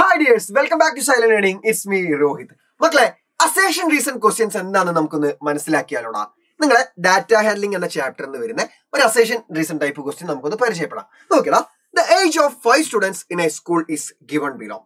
Hi dears welcome back to silent learning it's me Rohit മക്കളെ assertion reason questions എന്താണെന്ന് നമുക്കൊന്ന് മനസ്സിലാക്കിയാലോടാ. നിങ്ങളെ data handling എന്ന ചാപ്റ്ററിൽ നിന്ന് വരുന്ന ഒരു അസേഷൻ റീസൺ ടൈപ്പ് ക്വസ്റ്റ്യൻ നമുക്കൊന്ന് പരിചയപ്പെടാം. നോക്കിയടാ. The age of five students in a school is given below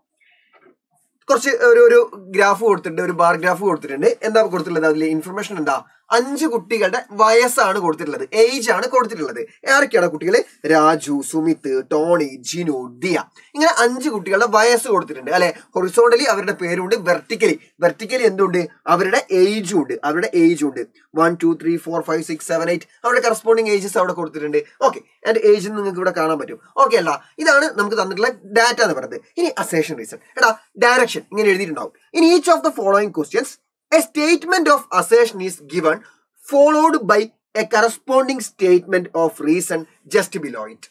കുറച്ച് ഒരു ഒരു ഗ്രാഫ് കൊടുത്തിട്ടുണ്ട് ഒരു ബാർ ഗ്രാഫ് കൊടുത്തിട്ടുണ്ട്. എന്താ കൊടുത്തിട്ടുള്ളത്? അതിൽ ഇൻഫർമേഷൻ എന്താ? അഞ്ച് കുട്ടികളുടെ വയസ്സാണ് കൊടുത്തിട്ടുള്ളത്. ഏജ് ആണ് കൊടുത്തിട്ടുള്ളത്. ആരൊക്കെയാണ് കുട്ടികൾ രാജു സുമിത് ടോണി ജിനു ദിയ. ഇങ്ങനെ അഞ്ച് കുട്ടികളുടെ വയസ്സ് കൊടുത്തിട്ടുണ്ട് അല്ലെ? ഹൊറിസോണ്ടലി അവരുടെ പേരുണ്ട് വെർട്ടിക്കലി വെർട്ടിക്കലി എന്തുണ്ട്? അവരുടെ ഏജും ഉണ്ട്. അവരുടെ ഏജ് ഉണ്ട്. One two three four five six seven eight അവരുടെ കറസ്പോണ്ടിങ് ഏജസ് അവിടെ കൊടുത്തിട്ടുണ്ട്. ഓക്കെ ആൻഡ് ഏജ് നിങ്ങൾക്ക് ഇവിടെ കാണാൻ പറ്റും. ഓക്കെ അല്ല. ഇതാണ് നമുക്ക് തന്നിട്ടുള്ള ഡാറ്റ എന്ന് പറയുന്നത്. ഇനി അസേഷൻ റീസൺ എടാ ഡയറക്ഷൻ ഇങ്ങനെ എഴുതിയിട്ടുണ്ടാവും. ഇനി each of the following questions a statement of assertion is given followed by a corresponding statement of reason just below it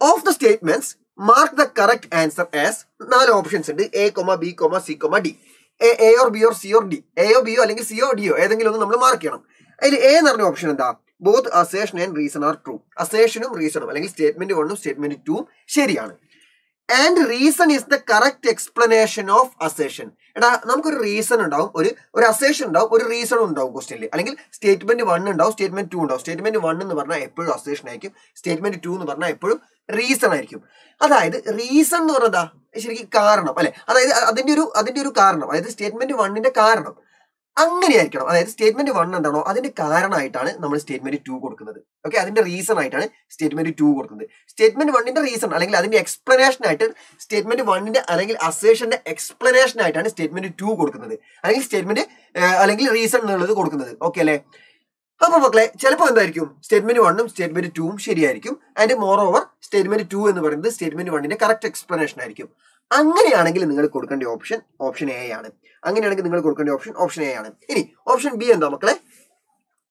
of the statements mark the correct answer as നാല് options ഉണ്ട്. A comma B comma C comma D A A or B or C or D എയോ ബിയോ അല്ലെങ്കിൽ സിയോ deo ഏതെങ്കിലും ഒന്ന് നമ്മൾ mark ചെയ്യണം. അതിൽ എ എന്ന് പറഞ്ഞ ഓപ്ഷൻ എന്താ? Both assertion and reason are true അസേഷനും റീസണും അല്ലെങ്കിൽ സ്റ്റേറ്റ്മെന്റ് വണ്ണും സ്റ്റേറ്റ്മെന്റ് ടൂവും ശരിയാണ്. And reason is the correct explanation of assertion എടാ നമുക്കൊരു റീസൺ ഉണ്ടാവും ഒരു ഒരു അസേഷൻ ഉണ്ടാവും ഒരു റീസൺ ഉണ്ടാവും ക്വസ്റ്റ്യനിൽ അല്ലെങ്കിൽ സ്റ്റേറ്റ്മെന്റ് വൺ ഉണ്ടാവും സ്റ്റേറ്റ്മെന്റ് ടു ഉണ്ടാവും. സ്റ്റേറ്റ്മെന്റ് വൺ എന്ന് പറഞ്ഞാൽ എപ്പോഴും അസേഷൻ ആയിരിക്കും. സ്റ്റേറ്റ്മെന്റ് ടു എന്ന് പറഞ്ഞാൽ എപ്പോഴും റീസൺ ആയിരിക്കും. അതായത് റീസൺ എന്ന് പറഞ്ഞാൽ ശരിക്കും കാരണം അല്ലെ? അതായത് അതിന്റെ ഒരു അതിന്റെ ഒരു കാരണം. അതായത് സ്റ്റേറ്റ്മെന്റ് വണ്ണിന്റെ കാരണം. അങ്ങനെയായിരിക്കണം. അതായത് സ്റ്റേറ്റ്മെന്റ് വൺ എന്താണോ അതിന്റെ കാരണമായിട്ടാണ് നമ്മൾ സ്റ്റേറ്റ്മെന്റ് ടു കൊടുക്കുന്നത്. ഓക്കെ അതിന്റെ റീസൺ ആയിട്ടാണ് സ്റ്റേറ്റ്മെന്റ് ടു കൊടുക്കുന്നത്. സ്റ്റേറ്റ്മെന്റ് വണ്ണിന്റെ റീസൺ അല്ലെങ്കിൽ അതിന്റെ എക്സ്പ്ലനേഷൻ ആയിട്ട് സ്റ്റേറ്റ്മെന്റ് വണ്ണിന്റെ അല്ലെങ്കിൽ അസേഷന്റെ എക്സ്പ്ലനേഷൻ ആയിട്ടാണ് സ്റ്റേറ്റ്മെന്റ് ടു കൊടുക്കുന്നത്. അല്ലെങ്കിൽ സ്റ്റേറ്റ്മെന്റ് അല്ലെങ്കിൽ റീസൺ എന്നുള്ളത് കൊടുക്കുന്നത്. ഓക്കെ അല്ലേ? അപ്പൊ മക്കളെ ചിലപ്പോൾ എന്തായിരിക്കും? സ്റ്റേറ്റ്മെന്റ് വണ്ണും സ്റ്റേറ്റ്മെന്റ് ടൂവും ശരിയായിരിക്കും. And moreover statement two എന്ന് പറയുന്നത് സ്റ്റേറ്റ്മെന്റ് വണ്ണിന്റെ കറക്റ്റ് എക്സ്പ്ലനേഷൻ ആയിരിക്കും. അങ്ങനെയാണെങ്കിൽ നിങ്ങൾ കൊടുക്കേണ്ട ഓപ്ഷൻ ഓപ്ഷൻ എ ആണ്. അങ്ങനെയാണെങ്കിൽ നിങ്ങൾ കൊടുക്കേണ്ട ഓപ്ഷൻ ഓപ്ഷൻ എ ആണ്. ഇനി ഓപ്ഷൻ ബി എന്താ മക്കളെ?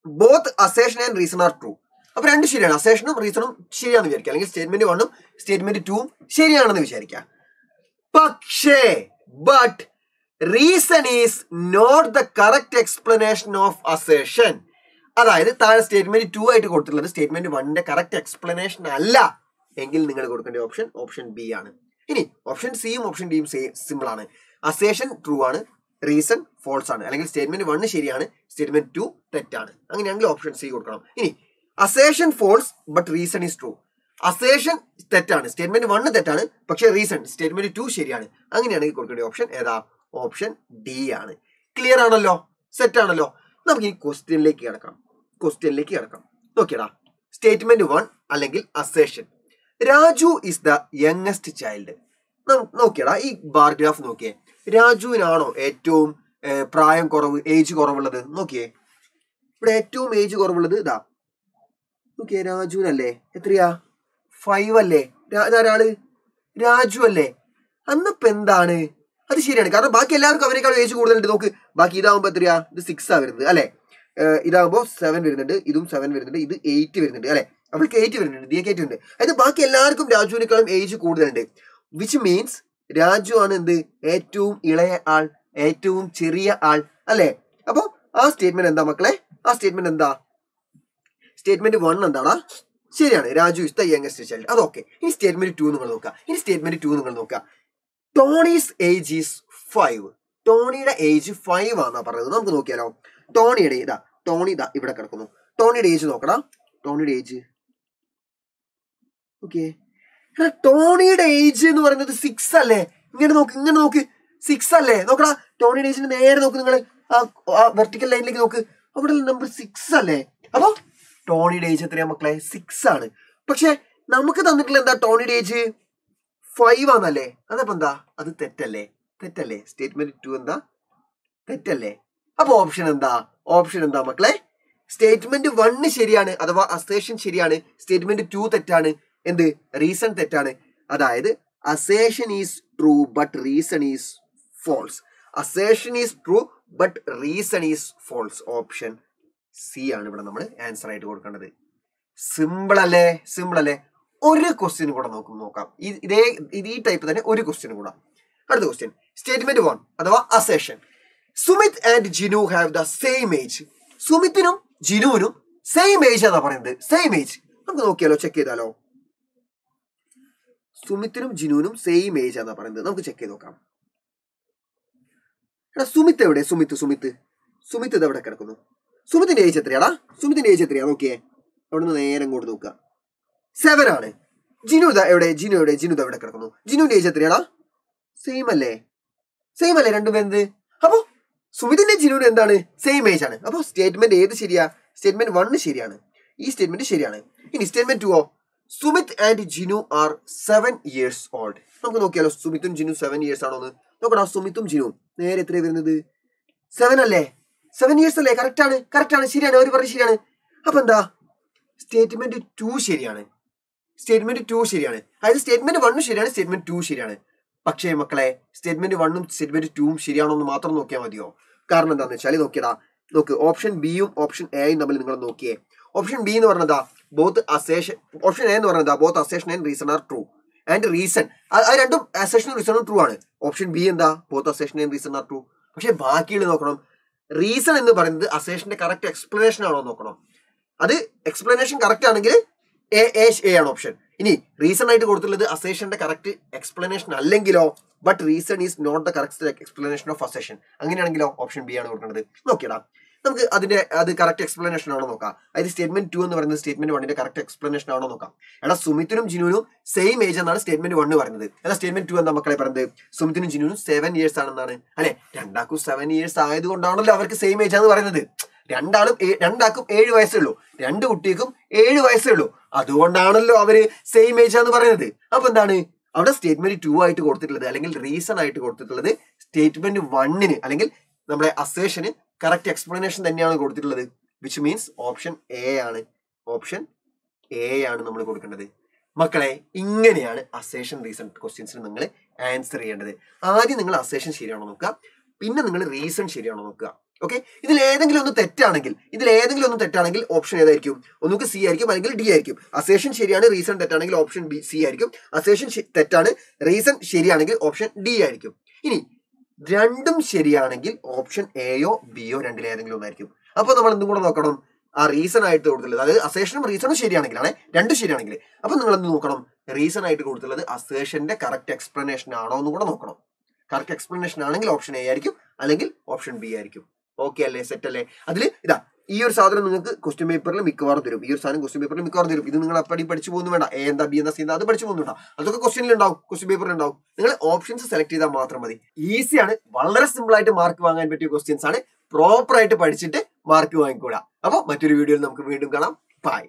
Both assertion and reason are true അപ്പൊ രണ്ട് ശരിയാണ്. അസേഷനും റീസണും ശരിയാണെന്ന് വിചാരിക്കുക. അല്ലെങ്കിൽ സ്റ്റേറ്റ്മെന്റ് വണ്ണും സ്റ്റേറ്റ്മെന്റ് ടൂവും ശരിയാണെന്ന് വിചാരിക്കുക. പക്ഷേ but reason is not the correct explanation of assertion അതായത് താഴെ സ്റ്റേറ്റ്മെന്റ് ടു ആയിട്ട് കൊടുത്തിട്ടുള്ളത് സ്റ്റേറ്റ്മെന്റ് വണ്ണിന്റെ കറക്റ്റ് എക്സ്പ്ലനേഷൻ അല്ല. എങ്കിൽ നിങ്ങൾ കൊടുക്കേണ്ട ഓപ്ഷൻ ഓപ്ഷൻ ബി ആണ്. ഇനി ഓപ്ഷൻ സിയും ഓപ്ഷൻ ഡിയും സെയിം സിമ്പിൾ ആണ്. അസേഷൻ ട്രൂ ആണ് റീസൺ ഫോൾസ് ആണ്. അല്ലെങ്കിൽ സ്റ്റേറ്റ്മെന്റ് വണ് ശരിയാണ് സ്റ്റേറ്റ്മെന്റ് ടു തെറ്റാണ്. അങ്ങനെയാണെങ്കിൽ ഓപ്ഷൻ സി കൊടുക്കണം. ഇനി assertion false but reason is true assertion തെറ്റാണ് സ്റ്റേറ്റ്മെന്റ് വണ് തെറ്റാണ് പക്ഷേ റീസൺ സ്റ്റേറ്റ്മെന്റ് ടു ശരിയാണ്. അങ്ങനെയാണെങ്കിൽ കൊടുക്കേണ്ട ഓപ്ഷൻ ഏതാ? ഓപ്ഷൻ ഡി ആണ്. ക്ലിയർ ആണല്ലോ? സെറ്റ് ആണല്ലോ? നമുക്ക് ഈ ക്വസ്റ്റ്യനിലേക്ക് കിടക്കാം. ക്വസ്റ്റ്യനിലേക്ക് കിടക്കാം. നോക്കിയടാ. സ്റ്റേറ്റ്മെന്റ് വൺ അല്ലെങ്കിൽ assertion Raju is the youngest child നോക്കിയടാ ഈ ബാർ ഗ്രാഫ് നോക്കിയേ. രാജുവിനാണോ ഏറ്റവും പ്രായം കുറവ് ഏജ് കുറവുള്ളത്? നോക്കിയേ. ഇവിടെ ഏറ്റവും ഏജ് കുറവുള്ളത് ഇതാ. നോക്കിയേ രാജുവിനല്ലേ? എത്രയാ? ഫൈവ് അല്ലേ? ഇതാരാൾ രാജു അല്ലേ? അന്നപ്പോ എന്താണ്? അത് ശരിയാണ്. കാരണം ബാക്കി എല്ലാവർക്കും അവരെക്കാളും ഏജ് കൂടുതലുണ്ട്. നോക്ക് ബാക്കി ഇതാവുമ്പോ എത്രയാ? ഇത് സിക്സ് ആ വരുന്നത് അല്ലെ? ഇതാകുമ്പോൾ സെവൻ വരുന്നുണ്ട് ഇതും സെവൻ വരുന്നുണ്ട് ഇത് എയ്റ്റ് വരുന്നുണ്ട് അല്ലെ? അവൾക്ക് കയറ്റി വരുന്നുണ്ട് ദിയക്ക് കയറ്റി വരുന്നുണ്ട് അതായത് ബാക്കി എല്ലാവർക്കും രാജുവിനേക്കാളും ഏജ് കൂടുതലുണ്ട്. വിച്ച് മീൻസ് രാജു ആണ് എന്ത്? ഏറ്റവും ഇളയ ആൾ ഏറ്റവും ചെറിയ ആൾ അല്ലേ? അപ്പോൾ ആ സ്റ്റേറ്റ്മെന്റ് എന്താ മക്കളെ? ആ സ്റ്റേറ്റ്മെന്റ് എന്താ? സ്റ്റേറ്റ്മെന്റ് വൺ എന്താടാ? ശരിയാണ് Raju is the youngest child അത് ഓക്കെ ഇനി സ്റ്റേറ്റ്മെന്റ് ടു നിങ്ങൾ നോക്കുക. ഇനി സ്റ്റേറ്റ്മെന്റ് ടു നിങ്ങൾ നോക്കുക. ടോണീസ് ഏജ് ഈസ് ഫൈവ് ടോണിയുടെ ഏജ് ഫൈവ് ആണെന്നാ പറയുന്നത്. നമുക്ക് നോക്കിയാലോ. ടോണിയുടെ ഇതാ ടോണി ഇതാ ഇവിടെ കിടക്കുന്നു. ടോണിയുടെ ഏജ് നോക്കണം ടോണിയുടെ ഏജ് ഓക്കെ ടോണിയുടെ ഏജ് എന്ന് പറയുന്നത് സിക്സ് അല്ലേ? ഇങ്ങനെ നോക്ക് ഇങ്ങനെ നോക്ക്. സിക്സ് അല്ലേ? നോക്കടാ ടോണിയുടെ ഏജിന് നേരെ നോക്ക് നിങ്ങൾ ആ വെർട്ടിക്കൽ ലൈനിലേക്ക് നോക്ക്. അവിടെ നമ്പർ സിക്സ് അല്ലേ? അപ്പൊ ടോണിയുടെ ഏജ് എത്രയാ മക്കളെ? സിക്സ് ആണ്. പക്ഷെ നമുക്ക് തന്നിട്ടുള്ള എന്താ ടോണിയുടെ ഏജ് ഫൈവ് ആണല്ലേ? അതപ്പോ എന്താ? അത് തെറ്റല്ലേ? തെറ്റല്ലേ? സ്റ്റേറ്റ്മെന്റ് ടു എന്താ? തെറ്റല്ലേ? അപ്പൊ ഓപ്ഷൻ എന്താ? ഓപ്ഷൻ എന്താ മക്കളെ? സ്റ്റേറ്റ്മെന്റ് വണ്ണ് ശരിയാണ് അഥവാ അസേഷൻ ശരിയാണ്. സ്റ്റേറ്റ്മെന്റ് ടു തെറ്റാണ്. എന്ത്? റീസൺ തെറ്റാണ്. അതായത് assertion is true but reason is false assertion is true but reason is false option C ആണ് ഇവിടെ നമ്മൾ ആൻസർ ആയിട്ട് കൊടുക്കേണ്ടത്. സിമ്പിൾ അല്ലേ? സിമ്പിൾ അല്ലേ? ഒരു ക്വസ്റ്റ്യൻ കൂടെ നോക്കും. നോക്കാം ഇതേ ഈ ടൈപ്പ് തന്നെ ഒരു ക്വസ്റ്റ്യൻ കൂടെ. അടുത്ത ക്വസ്റ്റ്യൻ സ്റ്റേറ്റ്മെന്റ് വൺ അഥവാ assertion Sumit and Jinu have the same age സുമിത്തിനും ജിനുവിനും സെയിം ഏജ് എന്നാ പറയുന്നത്. സെയിം ഏജ് നമുക്ക് നോക്കിയാലോ ചെക്ക് ചെയ്താലോ. സുമിത്തിനും ജിനുവിനും സെയിം ഏജ് ആണെന്നാ പറയുന്നത്. നമുക്ക് ചെക്ക് ചെയ്ത് നോക്കാം. എടാ സുമിത്ത് എവിടെ? സുമിത്ത് സുമിത്ത്. സുമിത്ത് ഇത് എവിടെ കിടക്കുന്നു? സുമിത്തിന്റെ ഏജ് എത്രയാടാ? സുമിത്തിന്റെ ഏജ് എത്രയാ? നോക്കിയേ. അവിടുന്ന് നേരെ കൊണ്ട് നോക്കുക. സെവൻ ആണ്. ജിനു ഇതാ എവിടെ? ജിനു എവിടെ? ജിനു ഇത് എവിടെ കിടക്കുന്നു? ജിനുവിന്റെ ഏജ് എത്രയാടാ? സെയിം അല്ലേ? സെയിം അല്ലേ രണ്ടും എന്ത്? അപ്പോ സുമിതിന്റെ ജിനുവിന് എന്താണ്? സെയിം ഏജ് ആണ്. അപ്പോ സ്റ്റേറ്റ്മെന്റ് ഏത് ശരിയാ? സ്റ്റേറ്റ്മെന്റ് വണ് ശരിയാണ്. ഈ സ്റ്റേറ്റ്മെന്റ് ശരിയാണ്. ഇനി statement two oh? Sumit and Jinu are seven years old നമുക്ക് നോക്കിയാലോ സുമിത്തും ജിനു സെവൻ ഇയേഴ്സ് ആണോ എന്ന് നോക്കടാ സുമിത്തും ജിനുവും നേരെ എത്ര വരുന്നത്? സെവൻ അല്ലേ? സെവൻ ഇയേഴ്സ് അല്ലേ? കറക്റ്റ് ആണ് കറക്റ്റ് ആണ് ശരിയാണ് അവർ പറഞ്ഞു ശരിയാണ്. അപ്പൊ എന്താ? സ്റ്റേറ്റ്മെന്റ് ടു ശരിയാണ്. സ്റ്റേറ്റ്മെന്റ് ടു ശരിയാണ്. അതായത് സ്റ്റേറ്റ്മെന്റ് വണ്ണും ശരിയാണ് സ്റ്റേറ്റ്മെന്റ് ടു ശരിയാണ്. പക്ഷേ മക്കളെ സ്റ്റേറ്റ്മെന്റ് വണ്ണും സ്റ്റേറ്റ്മെന്റ് ടൂവും ശരിയാണോ എന്ന് മാത്രം നോക്കിയാൽ മതിയോ? കാരണം എന്താണെന്ന് വെച്ചാൽ നോക്കിയടാ നോക്ക് ഓപ്ഷൻ ബിയും ഓപ്ഷൻ എയും തമ്മിൽ നിങ്ങൾ നോക്കിയേ. ഓപ്ഷൻ ബി എന്ന് പറഞ്ഞതാ ബോത്ത് അസേഷൻ ഓപ്ഷൻ എ എന്ന് പറഞ്ഞതാ both assertion and reason are true and reason അത് രണ്ടും അസേഷനും റീസണും ട്രൂ ആണ്. ഓപ്ഷൻ ബി എന്താ? Both assertion and reason are true പക്ഷേ ബാക്കിയുള്ള നോക്കണം. റീസൺ എന്ന് പറയുന്നത് അസേഷന്റെ കറക്റ്റ് എക്സ്പ്ലനേഷൻ ആണോ നോക്കണം. അത് എക്സ്പ്ലനേഷൻ കറക്റ്റ് ആണെങ്കിൽ എ എ ആണ് ഓപ്ഷൻ ഇനി റീസൺ ആയിട്ട് കൊടുത്തുള്ളത് അസേഷന്റെ കറക്റ്റ് എക്സ്പ്ലനേഷൻ അല്ലെങ്കിലോ but reason is not the correct explanation of assertion അങ്ങനെയാണെങ്കിലോ option B ആണ് കൊടുക്കേണ്ടത്. നോക്കിയടാ. നമുക്ക് അതിന്റെ അത് കറക്റ്റ് എക്സ്പ്ലനേഷൻ ആണോ നോക്കാം. അതായത് സ്റ്റേറ്റ്മെന്റ് ടു എന്ന് പറയുന്നത് സ്റ്റേറ്റ്മെന്റ് വണ്ണിന്റെ കറക്റ്റ് എക്സ്പ്ലനേഷൻ ആണോ നോക്കാം. എടാ സുമിത്തിനും ജിനുവിനും സെയിം ഏജ് എന്നാണ് സ്റ്റേറ്റ്മെന്റ് വണ്ണ് പറയുന്നത്. എന്നാൽ സ്റ്റേറ്റ്മെന്റ് ടു എന്താ മക്കളെ പറയുന്നത്? സുമിത്തിനും ജിനുവിനും സെവൻ ഇയേഴ്സ് ആണെന്നാണ്. അല്ലെ? രണ്ടാക്കും സെവൻ ഇയേഴ്സ് ആയതുകൊണ്ടാണല്ലോ അവർക്ക് സെയിം ഏജ് ആണെന്ന് പറയുന്നത്. രണ്ടാളും രണ്ടാക്കും ഏഴ് വയസ്സേ ഉള്ളൂ. രണ്ട് കുട്ടികൾക്കും ഏഴ് വയസ്സേ ഉള്ളൂ. അതുകൊണ്ടാണല്ലോ അവർ സെയിം ഏജ് ആണെന്ന് പറയുന്നത്. അപ്പൊ എന്താണ്? അവിടെ സ്റ്റേറ്റ്മെന്റ് ടു ആയിട്ട് കൊടുത്തിട്ടുള്ളത് അല്ലെങ്കിൽ റീസൺ ആയിട്ട് കൊടുത്തിട്ടുള്ളത് സ്റ്റേറ്റ്മെന്റ് വണ്ണിന് അല്ലെങ്കിൽ നമ്മുടെ അസേഷന് കറക്റ്റ് എക്സ്പ്ലനേഷൻ തന്നെയാണ് കൊടുത്തിട്ടുള്ളത്. വിച്ച് മീൻസ് ഓപ്ഷൻ എ ആണ്. ഓപ്ഷൻ എ ആണ് നമ്മൾ കൊടുക്കേണ്ടത്. മക്കളെ ഇങ്ങനെയാണ് അസേഷൻ റീസൺ ക്വസ്റ്റ്യൻസിന് നിങ്ങൾ ആൻസർ ചെയ്യേണ്ടത്. ആദ്യം നിങ്ങൾ അസേഷൻ ശരിയാണോ നോക്കുക. പിന്നെ നിങ്ങൾ റീസൺ ശരിയാണോ നോക്കുക. ഓക്കെ ഇതിൽ ഏതെങ്കിലും ഒന്ന് തെറ്റാണെങ്കിൽ ഇതിൽ ഏതെങ്കിലും ഒന്ന് തെറ്റാണെങ്കിൽ ഓപ്ഷൻ ഏതായിരിക്കും? ഒന്നുകിൽ സി ആയിരിക്കും അല്ലെങ്കിൽ ഡി ആയിരിക്കും. അസേഷൻ ശരിയാണ് റീസൺ തെറ്റാണെങ്കിൽ ഓപ്ഷൻ ബി സി ആയിരിക്കും. അസേഷൻ തെറ്റാണ് റീസൺ ശരിയാണെങ്കിൽ ഓപ്ഷൻ ഡി ആയിരിക്കും. ഇനി രണ്ടും ശരിയാണെങ്കിൽ ഓപ്ഷൻ എയോ ബിയോ രണ്ടിലേതെങ്കിലും ഒന്നായിരിക്കും. അപ്പൊ നമ്മൾ എന്തും കൂടെ നോക്കണം? ആ റീസൺ ആയിട്ട് കൊടുത്തുള്ളത് അതായത് അസേഷനും റീസണും ശരിയാണെങ്കിലാണ്. രണ്ടും ശരിയാണെങ്കിൽ. അപ്പൊ നിങ്ങൾ എന്ത് നോക്കണം? റീസൺ ആയിട്ട് കൊടുത്തുള്ളത് അസേഷന്റെ കറക്റ്റ് എക്സ്പ്ലനേഷൻ ആണോ എന്ന് കൂടെ നോക്കണം. കറക്റ്റ് എക്സ്പ്ലനേഷൻ ആണെങ്കിൽ ഓപ്ഷൻ എ ആയിരിക്കും. അല്ലെങ്കിൽ ഓപ്ഷൻ ബി ആയിരിക്കും. ഓക്കെ അല്ലേ? സെറ്റ് അല്ലേ? അതിൽ ഇതാ ഈ ഒരു സാധനം നിങ്ങൾക്ക് ക്വസ്റ്റ്യൻ പേപ്പറിൽ മിക്കവാറും തരും. ഈ ഒരു സാധനം ക്വസ്റ്റ്യൻ പേപ്പറിൽ മിക്കവാറും തരും. ഇത് നിങ്ങൾ അപ്പടി പഠിച്ചു പോകുന്നു വേണ്ട. എ എന്താ ബി എന്താ സി എന്താ അത് പഠിച്ചു പോകുന്നുണ്ടോ അതൊക്കെ ക്വസ്റ്റ്യനിൽ ഉണ്ടാവും. ക്വസ്റ്റ്യൻ പേപ്പറിൽ ഉണ്ടാവും. നിങ്ങൾ ഓപ്ഷൻസ് സെലക്ട് ചെയ്താൽ മാത്രം മതി. ഈസിയാണ് വളരെ സിമ്പിൾ ആയിട്ട് മാർക്ക് വാങ്ങാൻ പറ്റിയ ക്വസ്റ്റ്യൻസ് ആണ്. പ്രോപ്പർ ആയിട്ട് പഠിച്ചിട്ട് മാർക്ക് വാങ്ങിക്കൂടാ. അപ്പോൾ മറ്റൊരു വീഡിയോയിൽ നമുക്ക് വീണ്ടും കാണാം. ബൈ